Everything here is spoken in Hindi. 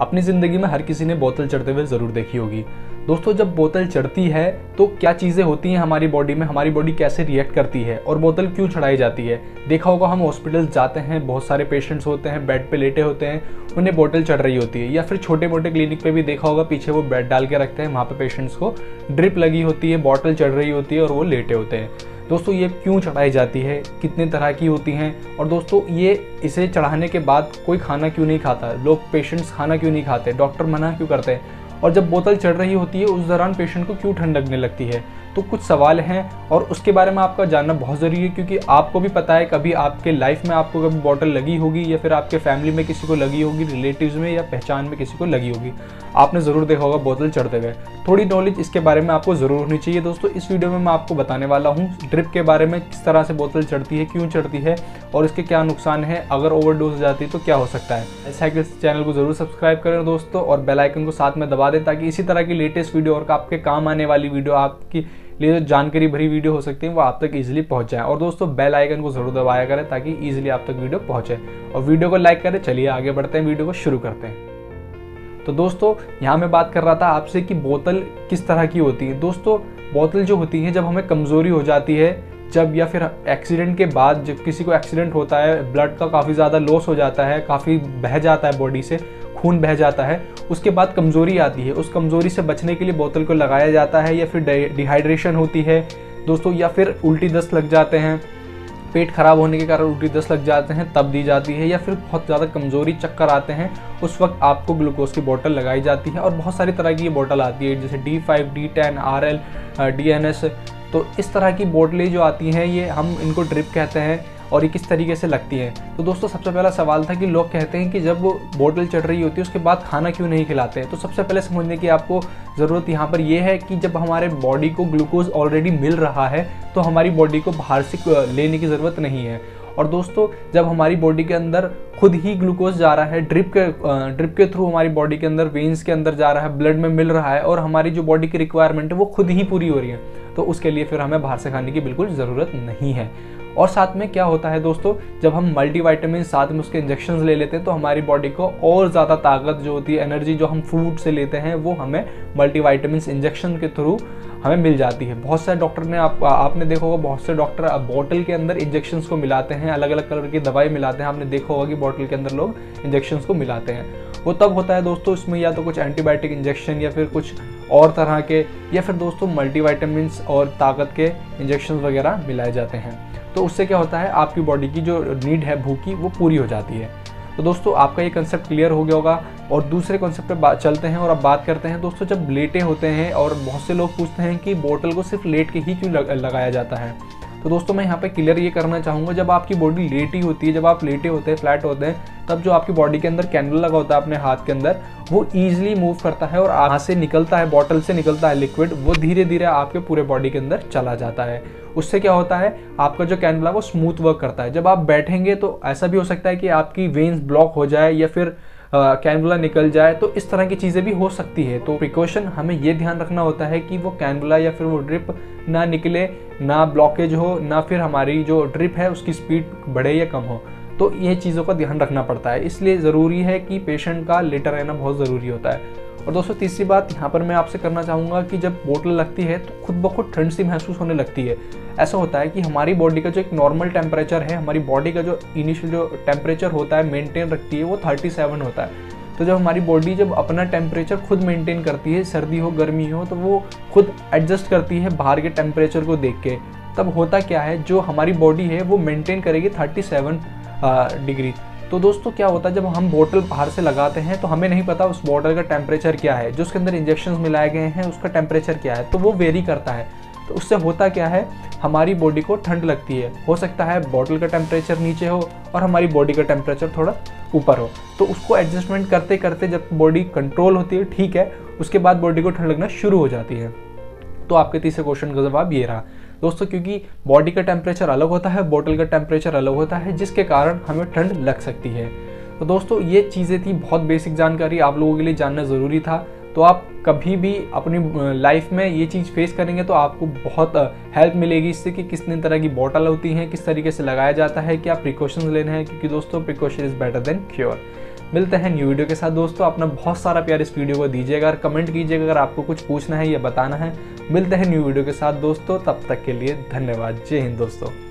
अपनी ज़िंदगी में हर किसी ने बोतल चढ़ते हुए ज़रूर देखी होगी। दोस्तों, जब बोतल चढ़ती है तो क्या चीज़ें होती हैं हमारी बॉडी में? हमारी बॉडी कैसे रिएक्ट करती है? और बोतल क्यों चढ़ाई जाती है? देखा होगा, हम हॉस्पिटल जाते हैं, बहुत सारे पेशेंट्स होते हैं बेड पे लेटे होते हैं, उन्हें बोतल चढ़ रही होती है। या फिर छोटे मोटे क्लिनिक पे भी देखा होगा, पीछे वो बेड डाल के रखते हैं, वहाँ पे पेशेंट्स को ड्रिप लगी होती है बॉटल चढ़ रही होती है और वो लेटे होते हैं। दोस्तों, ये क्यों चढ़ाई जाती है? कितने तरह की होती हैं? और दोस्तों, ये इसे चढ़ाने के बाद कोई खाना क्यों नहीं खाता? लोग पेशेंट्स खाना क्यों नहीं खाते? डॉक्टर मना क्यों करते हैं? और जब बोतल चढ़ रही होती है, उस दौरान पेशेंट को क्यों ठंड लगने लगती है? तो कुछ सवाल हैं और उसके बारे में आपका जानना बहुत ज़रूरी है क्योंकि आपको भी पता है कभी आपके लाइफ में आपको कभी बॉटल लगी होगी या फिर आपके फैमिली में किसी को लगी होगी रिलेटिव्स में या पहचान में किसी को लगी होगी। आपने ज़रूर देखा होगा बोतल चढ़ते हुए। थोड़ी नॉलेज इसके बारे में आपको ज़रूर होनी चाहिए। दोस्तों, इस वीडियो में मैं आपको बताने वाला हूँ ड्रिप के बारे में किस तरह से बोतल चढ़ती है, क्यों चढ़ती है और इसके क्या नुकसान है। अगर ओवरडोज हो जाती है तो क्या हो सकता है। साइकिल चैनल को ज़रूर सब्सक्राइब करें दोस्तों और बेलाइकन को साथ में दबा दें ताकि इसी तरह की लेटेस्ट वीडियो और आपके काम आने वाली वीडियो आपकी लिए जो जानकारी भरी वीडियो हो सकती है, वो आप तक इजीली पहुँच जाए और दोस्तों बेल आइकन को ज़रूर दबाया करें ताकि इजीली आप तक वीडियो पहुँचे। और वीडियो को लाइक करें, चलिए आगे बढ़ते हैं, वीडियो को शुरू करते हैं। तो दोस्तों, यहाँ मैं बात कर रहा था आपसे कि बोतल किस तरह की होती है। दोस्तों, बोतल जो होती है, जब हमें कमज़ोरी हो जाती है, जब या फिर एक्सीडेंट के बाद जब किसी को एक्सीडेंट होता है ब्लड का काफ़ी ज़्यादा लॉस हो जाता है, काफ़ी बह जाता है बॉडी से खून बह जाता है, उसके बाद कमज़ोरी आती है। उस कमज़ोरी से बचने के लिए बोतल को लगाया जाता है या फिर डिहाइड्रेशन होती है। दोस्तों, या फिर उल्टी दस्त लग जाते हैं। पेट खराब होने के कारण उल्टी दस्त लग जाते हैं, तब दी जाती है या फिर बहुत ज़्यादा कमज़ोरी चक्कर आते हैं, उस वक्त आपको ग्लूकोज की बोतल लगाई जाती है और बहुत सारी तरह की ये बोतल आती है, जैसे D five D ten R L D N S तो इस तरह की बोतलें जो आती हैं, ये हम इनको ड्रिप कहते हैं। और ये किस तरीके से लगती है? तो दोस्तों, सबसे पहला सवाल था कि लोग कहते हैं कि जब बोतल चढ़ रही होती है, उसके बाद खाना क्यों नहीं खिलाते? हैं तो सबसे पहले समझने की आपको ज़रूरत यहाँ पर यह है कि जब हमारे बॉडी को ग्लूकोज ऑलरेडी मिल रहा है तो हमारी बॉडी को बाहर से लेने की ज़रूरत नहीं है। और दोस्तों, जब हमारी बॉडी के अंदर खुद ही ग्लूकोज जा रहा है ड्रिप के ड्रिप के थ्रू हमारी बॉडी के अंदर वेन्स के अंदर जा रहा है ब्लड में मिल रहा है, और हमारी जो बॉडी की रिक्वायरमेंट है, वो खुद ही पूरी हो रही है तो उसके लिए फिर हमें बाहर से खाने की बिल्कुल ज़रूरत नहीं है। और साथ में क्या होता है दोस्तों, जब हम मल्टीवाइटामिन साथ में उसके इंजेक्शन ले लेते हैं तो हमारी बॉडी को और ज़्यादा ताकत जो होती है एनर्जी जो हम फ़ूड से लेते हैं, वो हमें मल्टीवाइटामिन इंजेक्शन के थ्रू हमें मिल जाती है। बहुत सारे डॉक्टर ने आप, आपने देखा होगा, बहुत से डॉक्टर बॉटल के अंदर इंजेक्शन को मिलाते हैं अलग अलग कलर की दवाई मिलाते हैं। आपने देखा होगा कि बॉटल के अंदर लोग इंजेक्शन को मिलाते हैं। वो तब होता है दोस्तों, इसमें या तो कुछ एंटीबायोटिक इंजेक्शन या फिर कुछ और तरह के, या फिर दोस्तों मल्टीवाइटामिन और ताकत के इंजेक्शन वगैरह मिलाए जाते हैं। तो उससे क्या होता है, आपकी बॉडी की जो नीड है भूख की वो पूरी हो जाती है। तो दोस्तों, आपका ये कंसेप्ट क्लियर हो गया होगा और दूसरे कॉन्सेप्ट चलते हैं और अब बात करते हैं। दोस्तों, जब लेटे होते हैं और बहुत से लोग पूछते हैं कि बोतल को सिर्फ़ लेट के ही क्यों लगाया जाता है? तो दोस्तों, मैं यहाँ पे क्लियर ये करना चाहूँगा, जब आपकी बॉडी लेटी होती है, जब आप लेटे होते हैं फ्लैट होते हैं, तब जो आपकी बॉडी के अंदर कैंडल लगा होता है अपने हाथ के अंदर, वो ईजिली मूव करता है और हाथ से निकलता है बॉटल से निकलता है लिक्विड वो धीरे धीरे आपके पूरे बॉडी के अंदर चला जाता है। उससे क्या होता है, आपका जो कैंडल वो स्मूथ वर्क करता है। जब आप बैठेंगे तो ऐसा भी हो सकता है कि आपकी वेन्स ब्लॉक हो जाए या फिर कैनबुला निकल जाए तो इस तरह की चीज़ें भी हो सकती है। तो प्रिकॉशन हमें ये ध्यान रखना होता है कि वो कैनबुला या फिर वो ड्रिप ना निकले, ना ब्लॉकेज हो, ना फिर हमारी जो ड्रिप है उसकी स्पीड बढ़े या कम हो। तो ये चीज़ों का ध्यान रखना पड़ता है। इसलिए ज़रूरी है कि पेशेंट का लेटर रहना बहुत ज़रूरी होता है। और दोस्तों, तीसरी बात यहाँ पर मैं आपसे करना चाहूँगा कि जब बोतल लगती है तो खुद ब खुद ठंड सी महसूस होने लगती है। ऐसा होता है कि हमारी बॉडी का जो एक नॉर्मल टेम्परेचर है, हमारी बॉडी का जो इनिशियल जो टेम्परेचर होता है, मेंटेन रखती है, वो थर्टी सेवन होता है। तो जब हमारी बॉडी जब अपना टेम्परेचर खुद मेंटेन करती है, सर्दी हो, गर्मी हो तो वो खुद एडजस्ट करती है बाहर के टेम्परेचर को देख के। तब होता क्या है, जो हमारी बॉडी है, वो मेंटेन करेगी थर्टी सेवन डिग्री। तो दोस्तों, क्या होता है, जब हम बोतल बाहर से लगाते हैं तो हमें नहीं पता उस बोतल का टेम्परेचर क्या है। जो उसके अंदर इंजेक्शन मिलाए गए हैं, उसका टेम्परेचर क्या है तो वो वेरी करता है। तो उससे होता क्या है, हमारी बॉडी को ठंड लगती है। हो सकता है बॉटल का टेम्परेचर नीचे हो और हमारी बॉडी का टेम्परेचर थोड़ा ऊपर हो। तो उसको एडजस्टमेंट करते करते जब बॉडी कंट्रोल होती है, ठीक है, उसके बाद बॉडी को ठंड लगना शुरू हो जाती है। तो आपके तीसरे क्वेश्चन का जवाब ये रहा। दोस्तों, क्योंकि बॉडी का टेम्परेचर अलग होता है बॉटल का टेम्परेचर अलग होता है, जिसके कारण हमें ठंड लग सकती है। तो दोस्तों, ये चीज़ें थी बहुत बेसिक जानकारी, आप लोगों के लिए जानना ज़रूरी था। तो आप कभी भी अपनी लाइफ में ये चीज़ फेस करेंगे तो आपको बहुत हेल्प मिलेगी इससे कि किस तरह की बॉटल होती हैं, किस तरीके से लगाया जाता है, क्या प्रिकॉशंस लेने हैं, क्योंकि दोस्तों precaution is better than cure मिलते हैं न्यू वीडियो के साथ। दोस्तों, अपना बहुत सारा प्यार इस वीडियो को दीजिएगा और कमेंट कीजिएगा अगर आपको कुछ पूछना है या बताना है। मिलते हैं न्यू वीडियो के साथ। दोस्तों, तब तक के लिए धन्यवाद। जय हिंद दोस्तों।